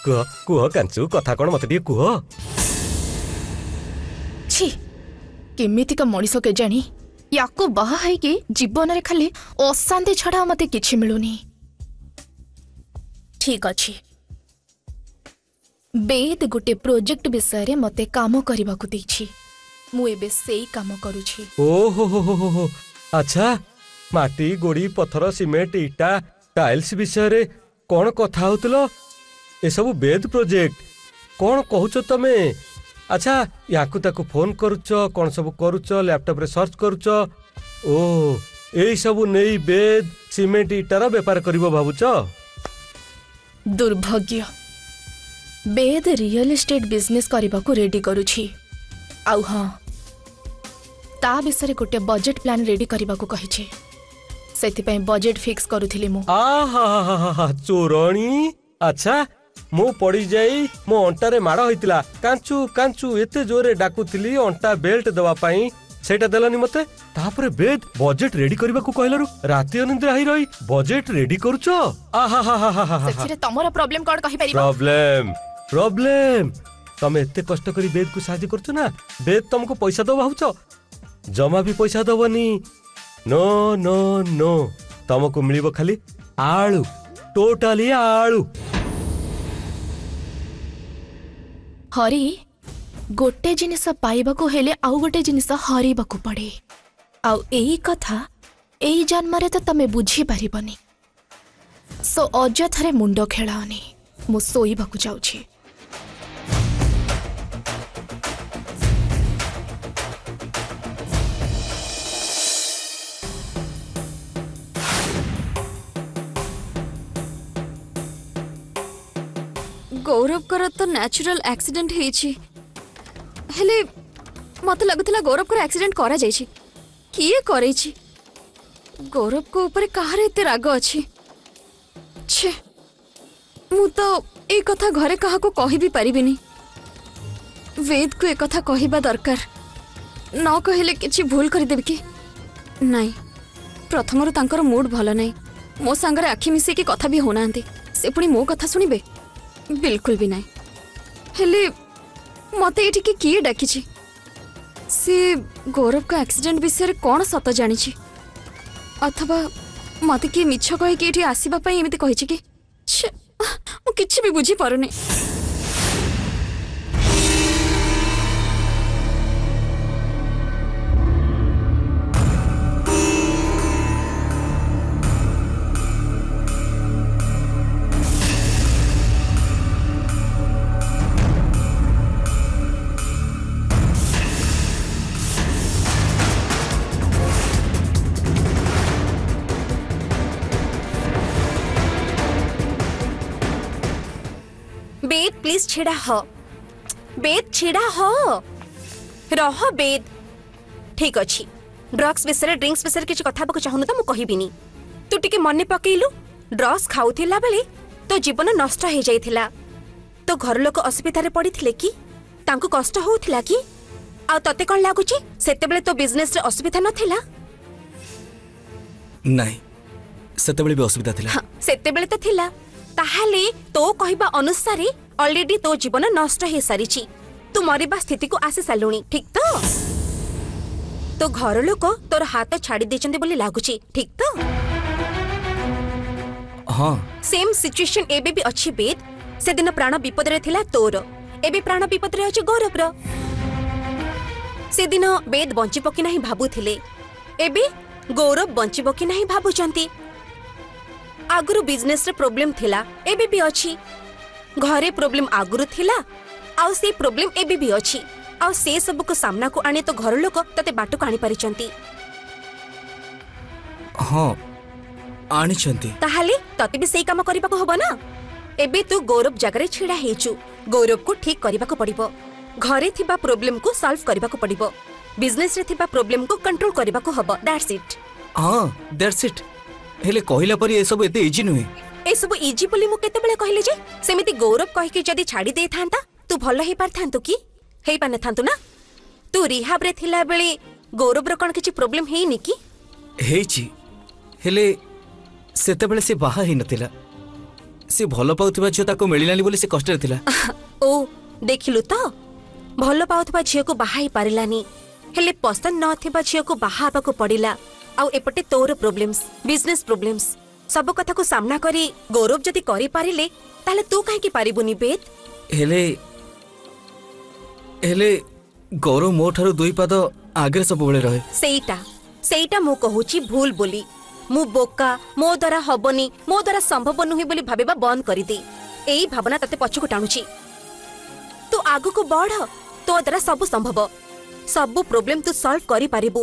କୁହ କୁହ କାଞ୍ଚୁ କଥା କ'ଣ ମତେ ଟିକେ କୁହ କେମିତିକା ମଣିଷ କେଜାଣି ୟାକୁ ବାହା ହେଇକି ଜୀବନରେ ଖାଲି ଅଶାନ୍ତି ଛଡ଼ା ମୋତେ କିଛି ମିଳୁନି ଠିକ୍ ଅଛି ବେଦ ଗୋଟେ ପ୍ରୋଜେକ୍ଟ ବିଷୟରେ ମୋତେ କାମ କରିବାକୁ ଦେଇଛି ମୁଁ ଏବେ ସେଇ କାମ କରୁଛି ଆଚ୍ଛା ମାଟି ଗୋଡ଼ି ପଥର ସିମେଣ୍ଟ ଇଟା ଟାଇଲ୍ସ ବିଷୟରେ କ'ଣ କଥା ହଉଥିଲ ଏସବୁ ବେଦ ପ୍ରୋଜେକ୍ଟ କ'ଣ କହୁଛ ତମେ ଆଚ୍ଛା ୟାକୁ ତାକୁ ଫୋନ୍ କରୁଛ କ'ଣ ସବୁ କରୁଛ ଲ୍ୟାପଟପ୍ରେ ସର୍ଚ୍ଚ କରୁଛ ଓ ଏଇସବୁ ନେଇ ବେଦ ସିମେଣ୍ଟ ଇଟାର ବେପାର କରିବ ଭାବୁଛ ଦୁର୍ଭାଗ୍ୟ ବେଦ ରିଅଲ ଇଷ୍ଟେଟ୍ ବିଜନେସ୍ କରିବାକୁ ରେଡି କରୁଛି ଆଉ ହଁ ତା ବିଷୟରେ ଗୋଟେ ବଜେଟ୍ ପ୍ଲାନ୍ ରେଡି କରିବାକୁ କହିଛି ସେଥିପାଇଁ ବଜେଟ୍ ଫିକ୍ସ କରୁଥିଲି ମୁଁ ଚୋରଣୀ ଆଚ୍ଛା ମୁଁ ପଡ଼ିଯାଇ ମୋ ଅଣ୍ଟାରେ ମାଡ଼ ହେଇଥିଲା କାଞ୍ଚୁ କାଞ୍ଚୁ ଏତେ ଜୋରରେ ଡାକୁଥିଲି ଅଣ୍ଟା ବେଲ୍ଟ ଦେବା ପାଇଁ ସେଇଟା ଦେଲାନି ମତେ ତାପରେ ବେଦ ବଜେଟ୍ ରେଡି କରିବାକୁ କହିଲାରୁ ରାତି ଅନିନ୍ଦ୍ରା ହେଇ ରହି ବଜେଟ୍ ରେଡି କରୁଛ ସେଥିରେ ତମର ପ୍ରୋବ୍ଲେମ କଣ କହିପାରିବ ପ୍ରୋବ୍ଲେମ ପ୍ରୋବ୍ଲେମ ତମେ ଏତେ କଷ୍ଟ କରି ବେଦକୁ ସାହାଯ୍ୟ କରୁଛ ନା ବେଦ ତମକୁ ପଇସା ଦବ ଭାବୁଛ ଜମା ବି ପଇସା ଦବନି ନୋ ନୋ ନୋ ତମକୁ ମିଳିବ ଖାଲି ଆଳୁ ଟୋଟାଲି ଆଳୁ ହରି ଗୋଟେ ଜିନିଷ ପାଇବାକୁ ହେଲେ ଆଉ ଗୋଟେ ଜିନିଷ ହରେଇବାକୁ ପଡ଼େ ଆଉ ଏଇ କଥା ଏଇ ଜନ୍ମରେ ତ ତମେ ବୁଝିପାରିବନି ସୋ ଅଯଥାରେ ମୁଣ୍ଡ ଖେଳାଅନି ମୁଁ ଶୋଇବାକୁ ଯାଉଛି गौरवकर तो न्याचुराल एक्सीडेंट हेले मत लगुला गौरवकर एक्सीडेंट करा जाई किए करे गौरव को ऊपर कहार राग अछि मु तो ए कथा घरे को कहि भी परिबिनी वेद को ए कथा कहिबा दरकार न कहले किछि भूल कर कि नाही प्रथमरु मूड भलो नाही मो संगरे आखि मिसे की कथा भी होनांती से पुणी मो कथा सुनिबे ବିଲକୁଲ ବି ନାହିଁ ହେଲେ ମୋତେ ଏଠିକି କିଏ ଡାକିଛି ସେ ଗୌରବଙ୍କ ଆକ୍ସିଡେଣ୍ଟ ବିଷୟରେ କ'ଣ ସତ ଜାଣିଛି ଅଥବା ମୋତେ କିଏ ମିଛ କହିକି ଏଠି ଆସିବା ପାଇଁ ଏମିତି କହିଛି କି ମୁଁ କିଛି ବି ବୁଝିପାରୁନି প্লিজ ছেড়া হ বেদ ছেড়া হ রহ বেদ ঠিক অছি ড্রগ্স বিষয়ে ড্রিঙ্কস বিষয়ে কিছু কথা হবাকে চাহুন তো মু তু টিকি মনে পকাইলু ড্রগ্স খাওয়া বেড়ে তো জীবন নষ্ট হয়ে যাই তো ঘর লোক অসুবিধার পড়ে কি তাঙ্কু কষ্ট হউথিলা কি আতে কম কোন লাগুচি সেতেবেলে তো বিজনেস অসুবিধা নথিলা নাই সেতবে অসুবিধা সেতবে তো লা ତାହେଲେ ତୋ କହିବା ଅନୁସାରେ ଅଲରେଡି ତୋ ଜୀବନ ନଷ୍ଟ ହେଇସାରିଛି ତୁ ମରିବା ସ୍ଥିତିକୁ ଆସି ସାରିଲୁଣି ଠିକ୍ ତ ତୋ ଘର ଲୋକ ତୋର ହାତ ଛାଡ଼ି ଦେଇଛନ୍ତି ବୋଲି ଲାଗୁଛି ଠିକ୍ ତ ହଁ ସେମ୍ ସିଚୁଏସନ୍ ଏବେ ବି ଅଛି ବେଦ ସେଦିନ ପ୍ରାଣ ବିପଦରେ ଥିଲା ତୋର ଏବେ ପ୍ରାଣ ବିପଦରେ ଅଛି ଗୌରବର ସେଦିନ ବେଦ ବଞ୍ଚିବ କି ନାହିଁ ଭାବୁଥିଲେ ଏବେ ଗୌରବ ବଞ୍ଚିବ କି ନାହିଁ ଭାବୁଛନ୍ତି ଆଗରୁ ବିଜନେସରେ ପ୍ରୋବ୍ଲେମ୍ ଥିଲା ଏବେ ବି ଅଛି ଘରେ ପ୍ରୋବ୍ଲେମ୍ ଆଗରୁ ଥିଲା ଆଉ ସେଇ ପ୍ରୋବ୍ଲେମ୍ ଏବେ ବି ଅଛି ଆଉ ସେ ସବୁକୁ ସାମ୍ନାକୁ ଆଣି ତ ଘର ଲୋକ ତତେ ବାଟକୁ ଆଣିପାରିଛନ୍ତି ହଁ ଆଣିଛନ୍ତି ତାହେଲେ ତତେ ବି ସେଇ କାମ କରିବାକୁ ହବ ନା ଏବେ ତୁ ଗୌରବ ଜାଗାରେ ଛିଡ଼ା ହେଇଛୁ ଗୌରବକୁ ଠିକ୍ କରିବାକୁ ପଡ଼ିବ ଘରେ ଥିବା ପ୍ରୋବ୍ଲେମ୍କୁ ସଲ୍ଭ କରିବାକୁ ପଡ଼ିବ ବିଜନେସରେ ଥିବା ପ୍ରୋବ୍ଲେମ୍କୁ କଣ୍ଟ୍ରୋଲ କରିବାକୁ ହବ ଦ୍ୟାଟ୍ସ ଇଟ୍ ହଁ ଦ୍ୟାଟ୍ସ ଇଟ୍ ହେଲେ କହିଲା ପରି ଏସବୁ ଏତେ ଇଜି ନୁହେଁ ଏସବୁ ଇଜି ବୋଲି ମୁଁ କେତେବେଳେ କହିଲି ଯେ ସେମିତି ଗୌରବ କହିକି ଯଦି ଛାଡ଼ି ଦେଇଥାନ୍ତା ତୁ ଭଲ ହେଇପାରିଥାନ୍ତୁ କି ହେଇପାରିନଥାନ୍ତୁ ନା ତୁ ରିହାବରେ ଥିଲାବେଳେ ଗୌରବର କ'ଣ କିଛି ପ୍ରୋବ୍ଲେମ୍ ହେଇନି କି ହେଇଛି ହେଲେ ସେତେବେଳେ ସେ ବାହା ହେଇନଥିଲା ସେ ଭଲ ପାଉଥିବା ଝିଅ ତାକୁ ମିଳିଲାନି ବୋଲି ସେ କଷ୍ଟରେ ଥିଲା ଓ ଦେଖିଲୁ ତ ଭଲ ପାଉଥିବା ଝିଅକୁ ବାହା ହେଇପାରିଲାନି ହେଲେ ପସନ୍ଦ ନଥିବା ଝିଅକୁ ବାହା ହେବାକୁ ପଡ଼ିଲା ଆଉ ଏପଟେ ତୋର ପ୍ରୋବ୍ଲେମ୍ସ ବିଜନେସ୍ ପ୍ରୋବ୍ଲେମ୍ସ ସବୁ କଥାକୁ ସାମ୍ନା କରି ଗୌରବ ଯଦି କରିପାରିଲେ ତାହେଲେ ତୁ କାହିଁକି ପାରିବୁନି ବେଦ ହେଲେ ହେଲେ ଗୌରବ ମୋ ଠାରୁ ଦୁଇ ପାଦ ଆଗରେ ସବୁବେଳେ ରହେ ସେଇଟା ସେଇଟା ମୁଁ କହୁଛି ଭୁଲ ବୋଲି ମୁଁ ବୋକା ମୋ ଦ୍ୱାରା ହବନି ମୋ ଦ୍ୱାରା ସମ୍ଭବ ନୁହେଁ ବୋଲି ଭାବିବା ବନ୍ଦ କରିଦେ ଏଇ ଭାବନା ତତେ ପଛକୁ ଟାଣୁଛି ତୁ ଆଗକୁ ବଢ଼ ତୋ ଦ୍ୱାରା ସବୁ ସମ୍ଭବ ସବୁ ପ୍ରୋବ୍ଲେମ୍ ତୁ ସଲ୍ଭ କରିପାରିବୁ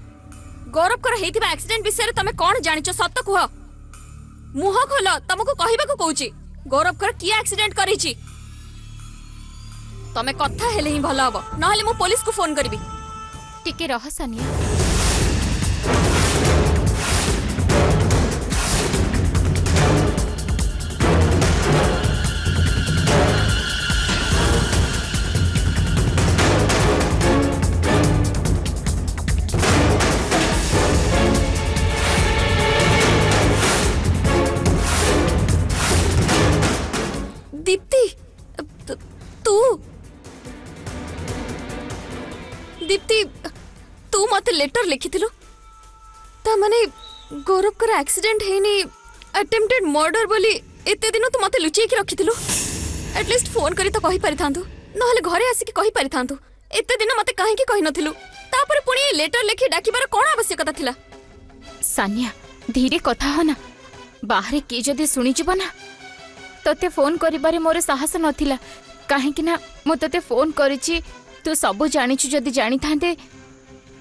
गौरव कर हेतिबा एक्सीडेंट विषय रे तमे कोन जानिचो सत्त कह मुह खोल तमको कहिबा को कहूची गौरव कर किया एक्सीडेंट करीची तमे कथा हेले ही भलो हबो नहले मु पुलिस को फोन करबी टिके रहसनिया लेटर लिखी मैंने गौरव एक्सीडेंट है अटेम्प्टेड मर्डर बोली एत दिन तू तो मत लुचेक रखी एटलिस्ट फोन करी तो कही पारि था ना घरे आसिकी था दिन मत कहीं नुपर पुणी लेटर लिखी डाकबार कौन आवश्यकता था सानिया धीरे कथा हो ना बाहर किए जदि शुणीजना तेत फोन करबारे मोर साहस ना कहीं मु तेत फोन करू सबू जाचु जदि जानी, जानी था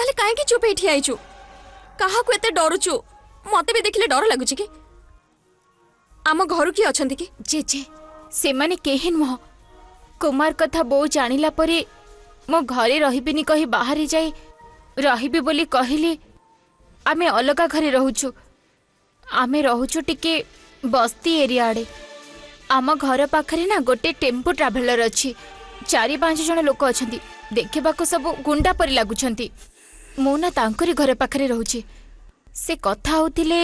ତାହେଲେ କାହିଁକି ଚୁପ୍ ହେଇ ଠିଆ ହେଇଛୁ କାହାକୁ ଏତେ ଡରୁଛୁ ମତେ ବି ଦେଖିଲେ ଡର ଲାଗୁଛି କି ଆମ ଘରୁ କିଏ ଅଛନ୍ତି କି ଜେଜେ ସେମାନେ କେହି ନୁହଁ କୁମାର କଥା ବୋଉ ଜାଣିଲା ପରେ ମୁଁ ଘରେ ରହିବିନି କହି ବାହାରେ ଯାଇ ରହିବି ବୋଲି କହିଲେ ଆମେ ଅଲଗା ଘରେ ରହୁଛୁ ଆମେ ରହୁଛୁ ଟିକେ ବସ୍ତି ଏରିଆ ଆଡ଼େ ଆମ ଘର ପାଖରେ ନା ଗୋଟେ ଟେମ୍ପୁ ଟ୍ରାଭେଲର ଅଛି ଚାରି ପାଞ୍ଚ ଜଣ ଲୋକ ଅଛନ୍ତି ଦେଖିବାକୁ ସବୁ ଗୁଣ୍ଡା ପରି ଲାଗୁଛନ୍ତି ମୁଁ ନା ତାଙ୍କରି ଘର ପାଖରେ ରହୁଛି ସେ କଥା ହେଉଥିଲେ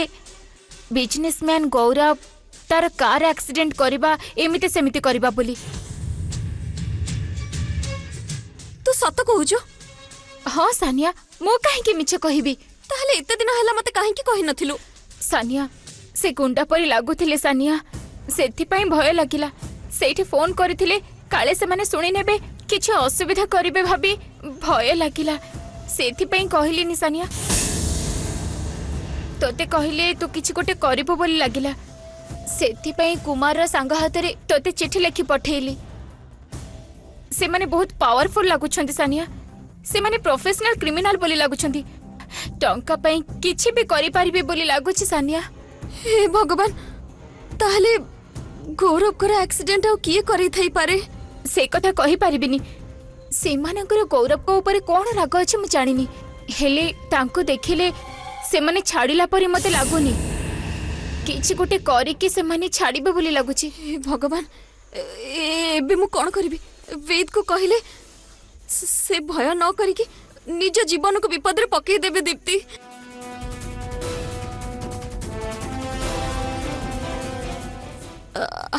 ବିଜନେସମ୍ୟାନ୍ ଗୌରବ ତାର କାର୍ ଆକ୍ସିଡେଣ୍ଟ କରିବା ଏମିତି ସେମିତି କରିବା ବୋଲି ତୁ ସତ କହୁଛୁ ହଁ ସାନିଆ ମୁଁ କାହିଁକି ମିଛ କହିବି ତାହେଲେ ଏତେ ଦିନ ହେଲା ମୋତେ କାହିଁକି କହିନଥିଲୁ ସାନିଆ ସେ ଗୁଣ୍ଡା ପରି ଲାଗୁଥିଲେ ସାନିଆ ସେଥିପାଇଁ ଭୟ ଲାଗିଲା ସେଇଠି ଫୋନ୍ କରିଥିଲେ କାଳେ ସେମାନେ ଶୁଣିନେବେ କିଛି ଅସୁବିଧା କରିବେ ଭାବି ଭୟ ଲାଗିଲା सानिया तोते कहले तू कि गोटे करमार सांग हाथ में तोते चिठी लिखि पठेली से माने बहुत पावरफुल सानिया से माने प्रोफेशनल क्रिमिनल बोली लगुंट टा कि भी पारी बोली लगुच सानिया हे भगवान ताहले गौरव एक्सीडेंट आए करे से कथा कही पारिनी से गौरव कौन राग अच्छे मुझे हेले देखिले से मत लगुनि किसी गोटे कराड़े भगवान वेद को कहले से भय न निज जीवन को विपद पकईदेवे दीप्ति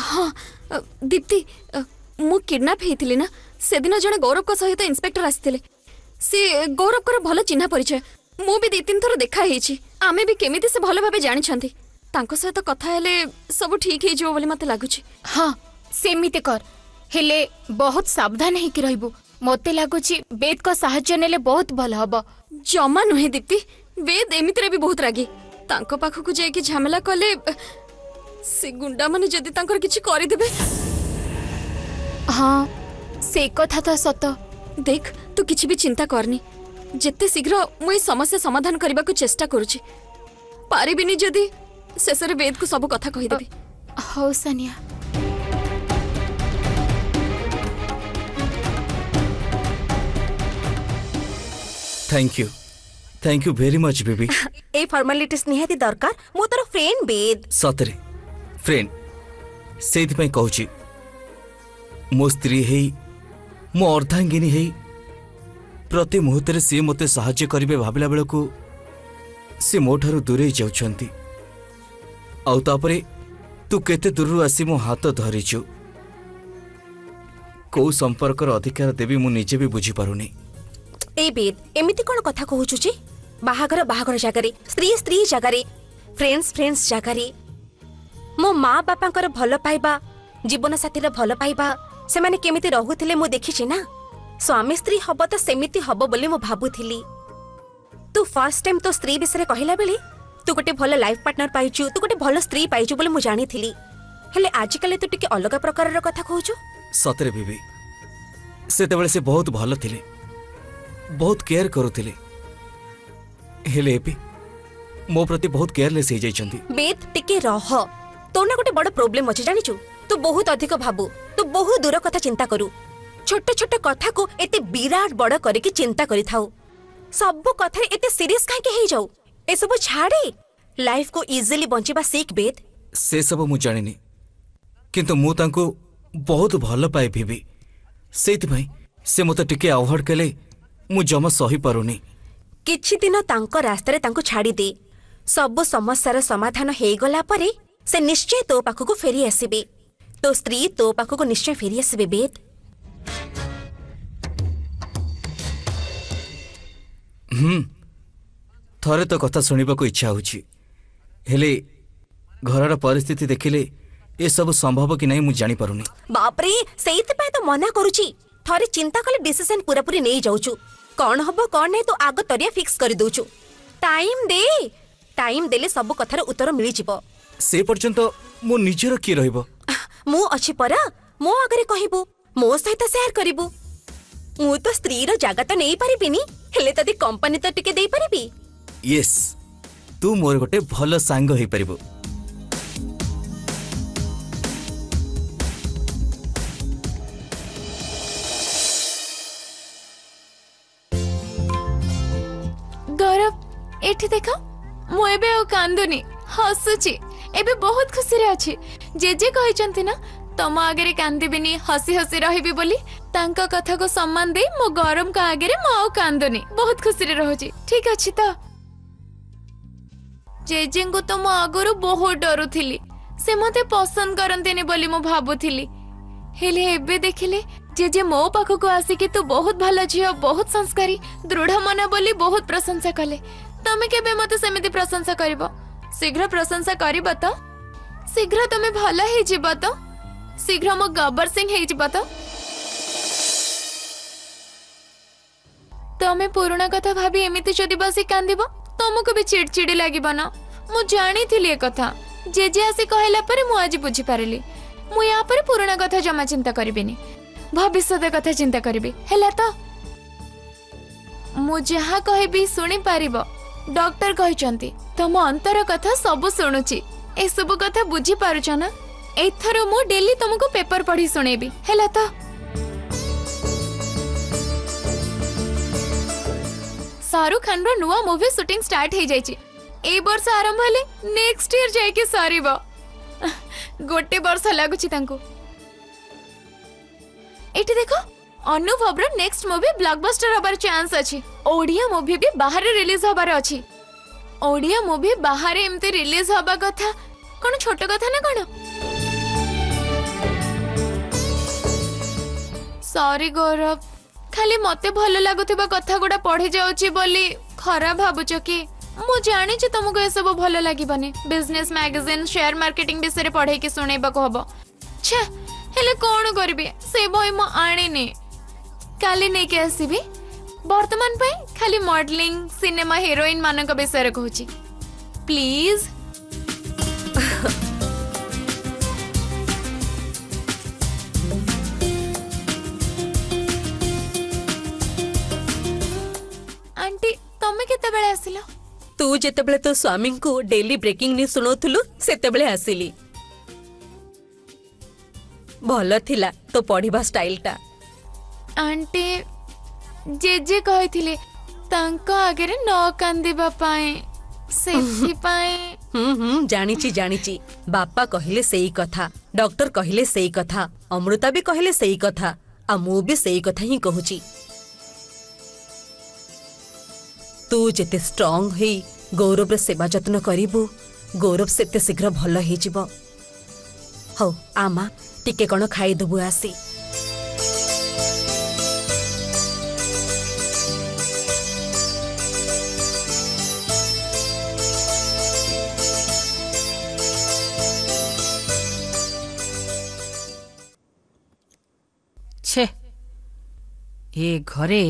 हाँ दीप्ति मुडनाप होती ना ସେଦିନ ଜଣେ ଗୌରବଙ୍କ ସହିତ ଇନ୍ସପେକ୍ଟର ଆସିଥିଲେ ସେ ଗୌରବଙ୍କର ଭଲ ଚିହ୍ନା ପରିଚୟ ମୁଁ ବି ଦୁଇ ତିନି ଥର ଦେଖା ହେଇଛି ଆମେ ବି କେମିତି ସେ ଭଲ ଭାବେ ଜାଣିଛନ୍ତି ତାଙ୍କ ସହିତ କଥା ହେଲେ ସବୁ ଠିକ୍ ହେଇଯିବ ବୋଲି ମୋତେ ଲାଗୁଛି ହଁ ସେମିତି କର ହେଲେ ବହୁତ ସାବଧାନ ହେଇକି ରହିବୁ ମୋତେ ଲାଗୁଛି ବେଦଙ୍କ ସାହାଯ୍ୟ ନେଲେ ବହୁତ ଭଲ ହବ ଜମା ନୁହେଁ ଦୀପ୍ତି ବେଦ ଏମିତିରେ ବି ବହୁତ ରାଗି ତାଙ୍କ ପାଖକୁ ଯାଇକି ଝାମେଲା କଲେ ସେ ଗୁଣ୍ଡାମାନେ ଯଦି ତାଙ୍କର କିଛି କରିଦେବେ ହଁ से कथा तो सत देख तू कि भी चिंता करनी जिते शीघ्र मु समस्या समाधान करने को चेष्टा करुच्ची शेष वेद को सब कथा कहीदेवि how Sania thank you thank you very much baby A formalities निहति दरकार मो तर फ्रेंड वेद सतरे फ्रेंड सेति कहू छी मो स्त्री हेई ମୁଁ ଅର୍ଦ୍ଧାଙ୍ଗିନୀ ହେଇ ପ୍ରତି ମୁହୂର୍ତ୍ତରେ ସିଏ ମୋତେ ସାହାଯ୍ୟ କରିବେ ଭାବିଲା ବେଳକୁ ସେ ମୋଠାରୁ ଦୂରେଇ ଯାଉଛନ୍ତି ଆଉ ତାପରେ ତୁ କେତେ ଦୂରରୁ ଆସି ମୋ ହାତ ଧରିଛୁ କୋଉ ସମ୍ପର୍କର ଅଧିକାର ଦେବି ମୁଁ ନିଜେ ବି ବୁଝିପାରୁନି ଏମିତି କ'ଣ କଥା କହୁଛୁ ଯେ ବାହାଘର ବାହାଘର ଜାଗାରେ ସ୍ତ୍ରୀ ସ୍ତ୍ରୀ ଜାଗାରେ ଫ୍ରେଣ୍ଡସ୍ ଫ୍ରେଣ୍ଡସ୍ ଜାଗାରେ ମୋ ମା ବାପାଙ୍କର ଭଲ ପାଇବା ଜୀବନସାଥିର ଭଲ ପାଇବା ସେମାନେ କେମିତି ରହୁଥିଲେ ମୁଁ ଦେଖିଛି ନା ସ୍ୱାମୀ ସ୍ତ୍ରୀ ହବ ତ ସେମିତି ହବ ବୋଲି ମୁଁ ଭାବୁଥିଲି ତୁ ଫାର୍ଷ୍ଟ ଟାଇମ୍ ତୋ ସ୍ତ୍ରୀ ବିଷୟରେ କହିଲା ବେଳେ ତୁ ଗୋଟେ ଭଲ ଲାଇଫ୍ ପାର୍ଟନର ପାଇଛୁ ତୁ ଗୋଟେ ଭଲ ସ୍ତ୍ରୀ ପାଇଛୁ ବୋଲି ମୁଁ ଜାଣିଥିଲି ହେଲେ ଆଜିକାଲି ତୁ ଟିକେ ଅଲଗା ପ୍ରକାରର କଥା କହୁଛୁ ସତରେ ବିବି ସେତେବେଳେ ସେ ବହୁତ ଭଲ ଥିଲେ ବହୁତ କେୟାର କରୁଥିଲେ ହେଲେ ଏବେ ମୋ ପ୍ରତି ବହୁତ କେୟାରଲେସ୍ ହେଇଯାଇଛନ୍ତି ବେଦ୍ ଟିକେ ରହ ତୋ ନା ଗୋଟେ ବଡ଼ ପ୍ରୋବ୍ଲେମ୍ ଅଛି ଜାଣିଛୁ तू बहुत अधिक भाव तू बहुत दूर कथा चिंता करू छोट छोट कथा को एते विराट बड़ कर चिंता करी था सब कथा एते सीरियस कहीं जाऊ ए सब छाड़े लाइफ को इजिली बचा शिख बेद से सब मुझे जानी किंतु मुझे बहुत भल पाए भी, भी। से, से मत टे अवहड कले जमा सही पार नहीं कि रास्त छाड़ी दे सब समस्या समाधान हो गला से निश्चय तो पाखक फेरी आसबी तो स्त्री తోపకుకు నిశ్చయం ఫెరియస్ బిబేత్ ହୁଁ ଥରେ ତ କଥା ଶୁଣିବାକୁ ଇଚ୍ଛା ହେଉଛି ହେଲେ ଘରର ପରିସ୍ଥିତି ଦେଖିଲେ ଏସବୁ ସମ୍ଭବ କି ନାହିଁ ମୁଁ ଜାଣିପାରୁନି ବାପରେ ସେଇଥିପାଇଁ ତ ମନା କରୁଛି ଥରେ ଚିନ୍ତା କଲେ ଡିସିସନ ପୁରାପୁରି ନେଇଯାଉଛୁ କ'ଣ ହବ କ'ଣ ନାହିଁ ତୁ ଆଗତରିଆ ଫିକ୍ସ କରିଦେଉଛୁ ଟାଇମ୍ ଦେ ଟାଇମ୍ ଦେଲେ ସବୁ କଥାର ଉତ୍ତର ମିଳିଯିବ ସେ ପର୍ଯ୍ୟନ୍ତ ମୋ ନିଜର କିଏ ରହିବ ମୁଁ ଅଛି ପରା ମୋ ଆଗରେ କହିବୁ ମୋ ସହିତ ସେୟାର କରିବୁ ମୁଁ ତ ସ୍ତ୍ରୀର ଜାଗା ତ ନେଇପାରିବିନି ହେଲେ ତୋତେ କମ୍ପାନୀ ତ ଟିକେ ଦେଇପାରିବି ୟେସ୍ ତୁ ମୋର ଗୋଟେ ଭଲ ସାଙ୍ଗ ହେଇପାରିବୁ ଗୌରବ ଏଠି ଦେଖ ମୁଁ ଏବେ ଆଉ କାନ୍ଦୁନି ହସୁଛି ଏବେ ବହୁତ ଖୁସିରେ ଅଛି ଜେଜେ କହିଛନ୍ତି ନା ତମ ଆଗରେ କାନ୍ଦିବିନି ହସି ହସି ରହିବି ବୋଲି ତାଙ୍କ କଥାକୁ ସମ୍ମାନ ଦେଇ ମୋ ଗରମଙ୍କ ଆଗରେ ମୁଁ ଆଉ କାନ୍ଦୁନି ବହୁତ ଖୁସିରେ ରହୁଛି ଠିକ ଅଛି ତ ଜେଜେଙ୍କୁ ତ ମୁଁ ଆଗରୁ ବହୁତ ଡରୁଥିଲି ସେ ମୋତେ ପସନ୍ଦ କରନ୍ତିନି ବୋଲି ମୁଁ ଭାବୁଥିଲି ହେଲେ ଏବେ ଦେଖିଲେ ଜେଜେ ମୋ ପାଖକୁ ଆସିକି ତୁ ବହୁତ ଭଲ ଝିଅ ବହୁତ ସଂସ୍କାରୀ ଦୃଢ଼ ମନା ବୋଲି ବହୁତ ପ୍ରଶଂସା କଲେ ତମେ କେବେ ମୋତେ ସେମିତି ପ୍ରଶଂସା କରିବ ଶୀଘ୍ର ପ୍ରଶଂସା କରିବ ତ शीघ्र तुम्हें भल तो शीघ्र मो गबर सिंह तो तमें पुणा कथा भाभी एमती जदि बस कांद तुमको भी चिड़चिड़ लगे ना मुझे जाणी एक जेजे आसी कहला मुझे बुझीपारि मुझे पुराणा कथा जमा चिंता करी भविष्य कथा चिंता करी है तो मुझे कह शुणी पार डर कही तुम अंतर कथा सब शुणुची ଏସବୁ କଥା ବୁଝିପାରୁଛ ନା ଏଥର ମୁଁ ଡେଲି ତମକୁ ପେପର ପଢ଼ି ଶୁଣେଇବି ହେଲା ତ ଶାହରୁଖ ଖାନର ନୂଆ ମୁଭି ସୁଟିଂ ଷ୍ଟାର୍ଟ ହେଇଯାଇଛି ଏଇ ବର୍ଷ ଆରମ୍ଭ ହେଲେ ନେକ୍ସଟ ଇୟର ଯାଇକି ସରିବ ଗୋଟେ ବର୍ଷ ଲାଗୁଛି ତାଙ୍କୁ ଏଠି ଦେଖ ଅନୁଭବର ନେକ୍ସଟ ମୁଭି ବ୍ଲକବଷ୍ଟର ହବାର ଚାନ୍ସ ଅଛି ଓଡ଼ିଆ ମୁଭି ବି ବାହାରେ ରିଲିଜ ହବାର ଅଛି ଓଡ଼ିଆ ମୁଭି ବାହାରେ ଏମିତି ରିଲିଜ୍ ହବା କଥା କ'ଣ ଛୋଟ କଥା ନା କ'ଣ ସରି ଗୌରବ ଖାଲି ମତେ ଭଲ ଲାଗୁଥିବା କଥା ଗୁଡ଼ା ପଢ଼ି ଯାଉଛି ବୋଲି ଖରାପ ଭାବୁଛ କି ମୁଁ ଜାଣିଛି ତମକୁ ଏସବୁ ଭଲ ଲାଗିବନି ବିଜନେସ୍ ମ୍ୟାଗାଜିନ୍ ସେୟାର ମାର୍କେଟିଂ ବିଷୟରେ ପଢ଼େଇକି ଶୁଣେଇବାକୁ ହବ ଛା ହେଲେ କ'ଣ କରିବି ସେ ବହି ମୁଁ ଆଣିନି କାଲି ନେଇକି ଆସିବି ବର୍ତ୍ତମାନ ପାଇଁ ଖାଲି ମଡେଲିଂ ସିନେମା ହିରୋଇନ୍ ମାନଙ୍କ ବିଷୟରେ କହୁଛି ପ୍ଲିଜ୍ ଆଣ୍ଟି ତମେ କେତେବେଳେ ଆସିଲ ତୁ ଯେତେବେଳେ ତୋ ସ୍ୱାମୀଙ୍କୁ ଡେଲି ବ୍ରେକିଂ ନ୍ୟୁଜ୍ ଶୁଣାଉଥିଲୁ ସେତେବେଳେ ଆସିଲି ଭଲ ଥିଲା ତୋ ପଢ଼ିବା ଷ୍ଟାଇଲଟା ଆଣ୍ଟି जेजे कहिथिले तांको न कांदी हम्म, हम्म, बापा कहिले सेई डॉक्टर कहिले सेई अमृता भी कहिले सेई मु भी सेई कथा ही कहू तू जेते स्ट्रांग हे गौरव सेवा जतन करिबू गौरव सेते शीघ्र हो आमा टिके कण खाई दबु आसी ଏ ଘରେ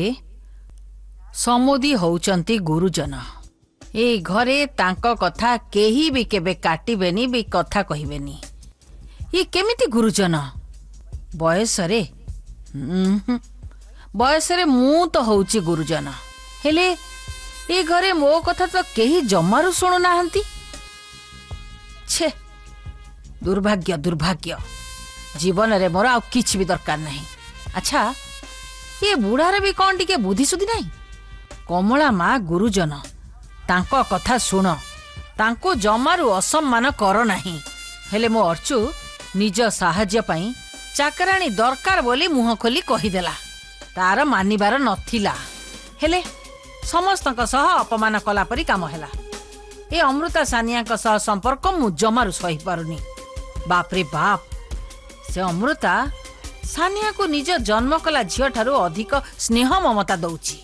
ସମୁଦି ହେଉଛନ୍ତି ଗୁରୁଜନ ଏ ଘରେ ତାଙ୍କ କଥା କେହି ବି କେବେ କାଟିବେନି ବି କଥା କହିବେନି ଇଏ କେମିତି ଗୁରୁଜନ ବୟସରେ ବୟସରେ ମୁଁ ତ ହେଉଛି ଗୁରୁଜନ ହେଲେ ଏ ଘରେ ମୋ କଥା ତ କେହି ଜମାରୁ ଶୁଣୁନାହାନ୍ତି ଛେ ଦୁର୍ଭାଗ୍ୟ ଦୁର୍ଭାଗ୍ୟ ଜୀବନରେ ମୋର ଆଉ କିଛି ବି ଦରକାର ନାହିଁ ଆଚ୍ଛା ଏ ବୁଢ଼ାରେ ବି କ'ଣ ଟିକେ ବୁଦ୍ଧିଶୁଦ୍ଧି ନାହିଁ କମଳା ମା ଗୁରୁଜନ ତାଙ୍କ କଥା ଶୁଣ ତାଙ୍କୁ ଜମାରୁ ଅସମ୍ମାନ କର ନାହିଁ ହେଲେ ମୋ ଅର୍ଚୁ ନିଜ ସାହାଯ୍ୟ ପାଇଁ ଚାକରାଣୀ ଦରକାର ବୋଲି ମୁହଁ ଖୋଲି କହିଦେଲା ତାର ମାନିବାର ନଥିଲା ହେଲେ ସମସ୍ତଙ୍କ ସହ ଅପମାନ କଲା ପରି କାମ ହେଲା ଏ ଅମୃତା ସାନିଆଙ୍କ ସହ ସମ୍ପର୍କ ମୁଁ ଜମାରୁ ସହିପାରୁନି ବାପରେ ବାପ ସେ ଅମୃତା ସାନିଆକୁ ନିଜ ଜନ୍ମ କଲା ଝିଅଠାରୁ ଅଧିକ ସ୍ନେହ ମମତା ଦଉଛି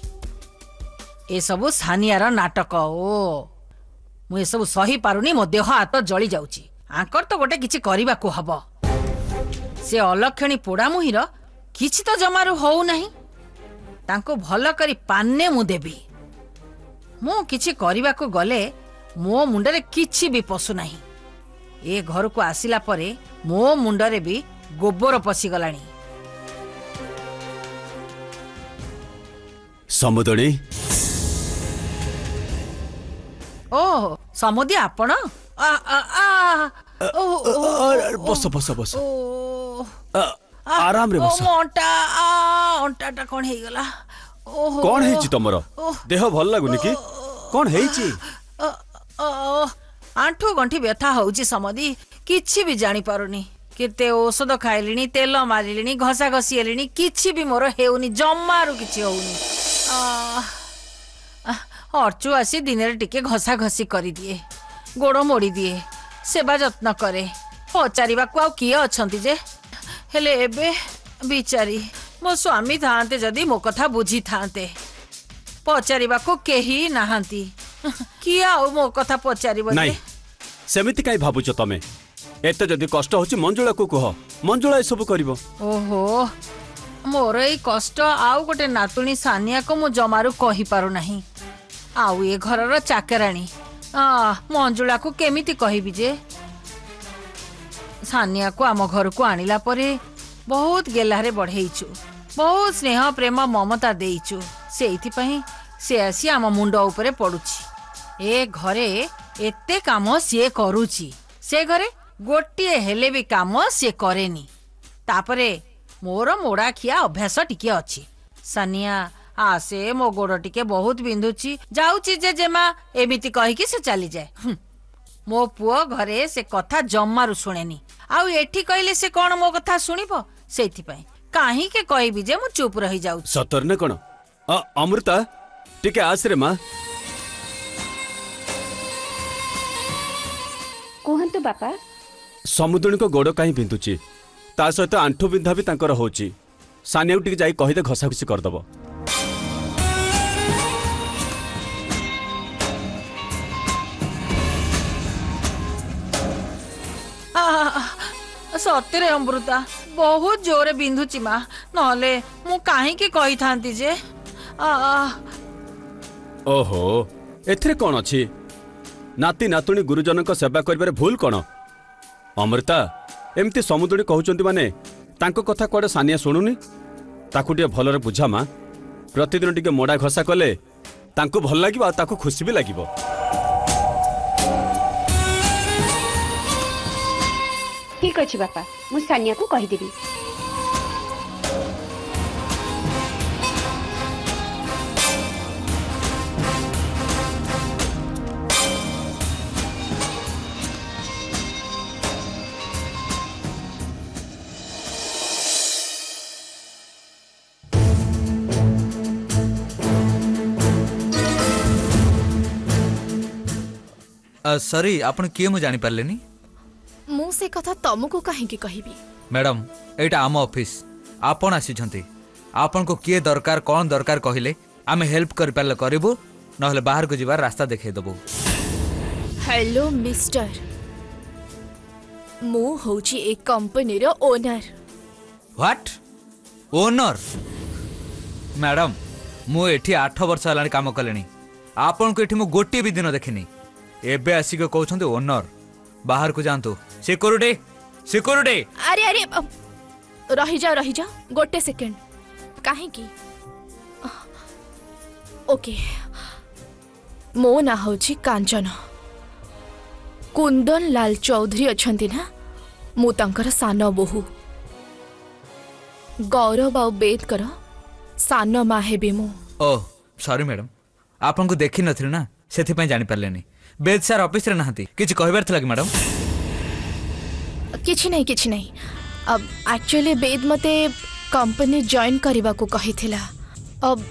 ଏସବୁ ସାନିଆର ନାଟକ ଓ ମୁଁ ଏସବୁ ସହିପାରୁନି ମୋ ଦେହ ହାତ ଜଳି ଯାଉଛି ଆଙ୍କର ତ ଗୋଟେ କିଛି କରିବାକୁ ହବ ସେ ଅଲକ୍ଷଣୀ ପୋଡ଼ାମୁହିଁର କିଛି ତ ଜମାରୁ ହଉ ନାହିଁ ତାଙ୍କୁ ଭଲ କରି ପାନେ ମୁଁ ଦେବି ମୁଁ କିଛି କରିବାକୁ ଗଲେ ମୋ ମୁଣ୍ଡରେ କିଛି ବି ପଶୁନାହିଁ ଏ ଘରକୁ ଆସିଲା ପରେ ମୋ ମୁଣ୍ଡରେ ବି ଗୋବର ପଶିଗଲାଣି ସମୁଦଳି ଓ ସମୁଦି ଆପଣ ଆରାମରେ ବସ ଅଣ୍ଟା ଅଣ୍ଟାଟା କଣ ହେଇଗଲା କଣ ହେଇଛି ତମର ଦେହ ଭଲ ଲାଗୁନି କି କଣ ହେଇଛି ଆଣ୍ଠୁ ଗଣ୍ଠି ବ୍ୟଥା ହଉଛି ସମଧି କିଛି ବି ଜାଣିପାରୁନି କେତେ ଔଷଧ ଖାଇଲିଣି ତେଲ ମାରିଲିଣି ଘଷା ଘଷି ହେଲିଣି କିଛି ବି ମୋର ହେଉନି ଜମାରୁ କିଛି ହଉନି ଅର୍ଚୁ ଆସି ଦିନରେ ଟିକେ ଘଷାଘଷି କରିଦିଏ ଗୋଡ଼ ମୋଡ଼ିଦିଏ ସେବା ଯତ୍ନ କରେ ପଚାରିବାକୁ ଆଉ କିଏ ଅଛନ୍ତି ଯେ ହେଲେ ଏବେ ବିଚାରି ମୋ ସ୍ୱାମୀ ଥାଆନ୍ତେ ଯଦି ମୋ କଥା ବୁଝିଥାନ୍ତେ ପଚାରିବାକୁ କେହି ନାହାନ୍ତି କିଏ ଆଉ ମୋ କଥା ପଚାରିବ ସେମିତି କାହିଁ ଭାବୁଛ ତମେ ଏତେ ଯଦି କଷ୍ଟ ହଉଛି ମଞ୍ଜୁଳାକୁ କୁହ ମଞ୍ଜୁଳା ଓହୋ ମୋର ଏଇ କଷ୍ଟ ଆଉ ଗୋଟେ ନାତୁଣୀ ସାନିଆକୁ ମୁଁ ଜମାରୁ କହିପାରୁନାହିଁ ଆଉ ଏ ଘରର ଚାକେରାଣୀ ମଞ୍ଜୁଳାକୁ କେମିତି କହିବି ଯେ ସାନିଆକୁ ଆମ ଘରକୁ ଆଣିଲା ପରେ ବହୁତ ଗେଲାରେ ବଢ଼େଇଛୁ ବହୁତ ସ୍ନେହ ପ୍ରେମ ମମତା ଦେଇଛୁ ସେଇଥିପାଇଁ ସେ ଆସି ଆମ ମୁଣ୍ଡ ଉପରେ ପଡ଼ୁଛି ଏ ଘରେ ଏତେ କାମ ସିଏ କରୁଛି ସେ ଘରେ ଗୋଟିଏ ହେଲେ ବି କାମ ସିଏ କରେନି ତାପରେ ମୋର ମୋଡ଼ାଖିଆ ଅଭ୍ୟାସ ଟିକେ ଅଛି ସାନିଆ ଆସେ ମୋ ଗୋଡ଼ ଟିକେ ବହୁତ ବିନ୍ଧୁଛି ଯାଉଛି ଯେ ଜେମା ଏମିତି କହିକି ସେ ଚାଲିଯାଏ ମୋ ପୁଅ ଘରେ ସେ କଥା ଜମାରୁ ଶୁଣେନି ଆଉ ଏଠି କହିଲେ ସେ କ'ଣ ମୋ କଥା ଶୁଣିବ ସେଇଥିପାଇଁ କାହିଁକି କହିବି ଯେ ମୁଁ ଚୁପ୍ ରହିଯାଉଛି ସତରେ ନା କ'ଣ ଅମୃତା ଟିକେ ଆସରେ ମା କୁହନ୍ତୁ ବାପା ସମୁଦ୍ରଙ୍କ ଗୋଡ଼ କାହିଁ ବିନ୍ଧୁଛି ତା ସହିତ ଆଣ୍ଠୁ ବିନ୍ଧା ବି ତାଙ୍କର ହେଉଛି ସାନିଆକୁ ଟିକେ ଯାଇ କହିଦେ ଘଷାଘୁଷି କରିଦେବ ସତରେ ଅମୃତା ବହୁତ ଜୋରେ ବିନ୍ଧୁଛି ମା ନହେଲେ ମୁଁ କାହିଁକି କହିଥାନ୍ତି ଯେ ଓହୋ ଏଥିରେ କ'ଣ ଅଛି ନାତି ନାତୁଣୀ ଗୁରୁଜନଙ୍କ ସେବା କରିବାରେ ଭୁଲ କ'ଣ ଅମୃତା ଏମିତି ସମୁଦ୍ରୀ କହୁଛନ୍ତି ମାନେ ତାଙ୍କ କଥା କୁଆଡ଼େ ସାନିଆ ଶୁଣୁନି ତାକୁ ଟିକେ ଭଲରେ ବୁଝା ମା ପ୍ରତିଦିନ ଟିକେ ମୋଡ଼ା ଘଷା କଲେ ତାଙ୍କୁ ଭଲ ଲାଗିବ ଆଉ ତାକୁ ଖୁସି ବି ଲାଗିବ ଠିକ୍ ଅଛି ବାପା ମୁଁ ସାନିଆକୁ କହିଦେବି सॉरी आपण के मु जानि परलेनी मु से कथा तमको काहे की कहिबी मैडम एटा आम ऑफिस आपण आसी छंती आपण को के दरकार कोन दरकार कहिले आमे हेल्प कर पाले करबो नहले बाहर को जिवार रास्ता देखै देबो हेलो मिस्टर मु होची एक कंपनी रो ओनर व्हाट ओनर मैडम मु एठी 8 वर्ष हलाने काम करलेनी आपण को एठी मु गोटी भी दिन देखेनी एबे आसी को कहउछन्ते ओनर बाहर को जानतो सिक्योरिटी सिक्योरिटी अरे अरे रही जा रही जा गोटे सेकंड काहे की ओके मो ना होची कांचन कुंदन लाल चौधरी अछन्ती ना मु तंकर सान बहु गौरव आ बेद कर सान मा हेबे ओ सॉरी मैडम आपन को देखि नथिल ना ସେଥିପାଇଁ ଜାଣିପାରିଲେନି ବେଦ ସାର୍ ଅଫିସରେ ନାହାନ୍ତି କିଛି କହିବାର ଥିଲା କି ମ୍ୟାଡ଼ାମ୍ କିଛି ନାହିଁ କିଛି ନାହିଁ ଆକ୍ଚୁଆଲି ବେଦ ମୋତେ କମ୍ପାନୀ ଜଏନ୍ କରିବାକୁ କହିଥିଲା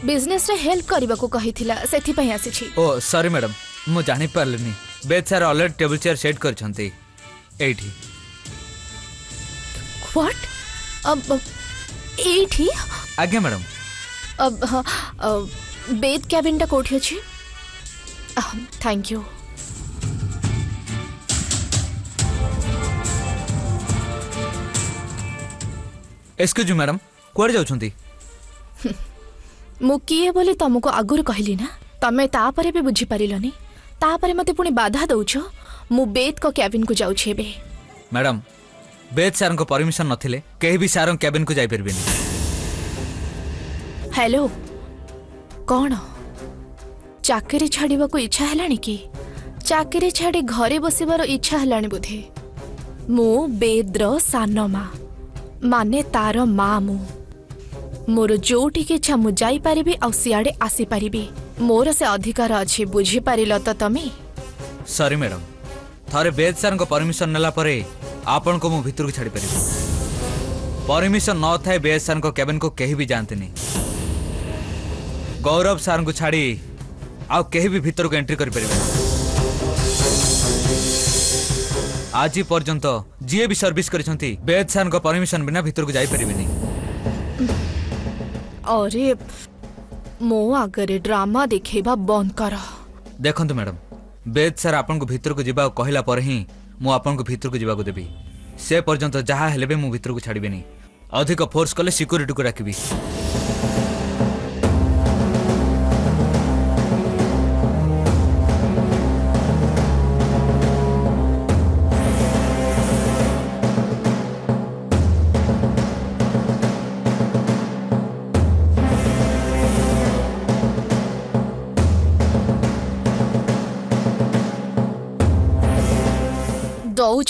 ବିଜନେସରେ ହେଲ୍ପ କରିବାକୁ କହିଥିଲା ସେଥିପାଇଁ ଆସିଛି ଓ ସରି ମ୍ୟାଡ଼ାମ୍ ମୁଁ ଜାଣିପାରିଲିନି Ved sir already table chair set କରିଛନ୍ତି ଏଇଠି ହ୍ୱାଟ୍ ଏଇଠି ଆଜ୍ଞା ମ୍ୟାଡ଼ାମ୍ ବେଦ କ୍ୟାବିନ୍ଟା କେଉଁଠି ଅଛି थैंक यू ଏକ୍ସକ୍ୟୁଜ୍ ମ୍ୟାଡ଼ାମ୍ କୁଆଡ଼େ ଯାଉଛନ୍ତି ମୁଁ କିଏ ବୋଲି ତମକୁ ଆଗରୁ କହିଲି ନା ତମେ ତାପରେ ବି ବୁଝିପାରିଲନି ତାପରେ ମୋତେ ପୁଣି ବାଧା ଦେଉଛ ମୁଁ ବେଦଙ୍କ କ୍ୟାବିନ୍କୁ ଯାଉଛି ଏବେ ମ୍ୟାଡ଼ାମ୍ ବେଦ ସାର୍ଙ୍କ ପରମିଶନ୍ ନଥିଲେ କେହି ବି ସାର୍ଙ୍କ କ୍ୟାବିନ୍କୁ ଯାଇପାରିବେନି ହ୍ୟାଲୋ କ'ଣ चाकरी छाड़ को इच्छा है कि चाकरी छाड़ घरे बसवार इच्छा है बोधे मु बेद्र सान माँ माने तार माँ मु मोर जो इच्छा मुझे आड़े आसीपर मोर से अधिकार अच्छे बुझीपार तो सरी मैडम थे बेद सारमिशन नापर आपण को मुतर को छाड़पर परमिशन न थाए बेद सारेबिन को कहीं भी जाते गौरव सारू छाड़ी आउ कहीं भी भीतर को एंट्री करी आज पर्यंत जिए भी सर्विस करी चंती, परमिशन बिना भीतर को जाई पड़ेगी नहीं। अरे मो अगरे ड्रामा देखे बंद करो। देखो तो मैडम, बेहद सर आपन को भीतर को जीवा कहिला पर ही मो आपन को भीतर को जीवा को देबी। से पर्यंत जहाँ हेल्पे मो �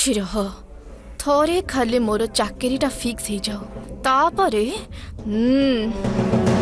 ଖୁସି ରହ ଥରେ ଖାଲି ମୋର ଚାକିରିଟା ଫିକ୍ସ ହେଇଯାଉ ତାପରେ ହୁଁ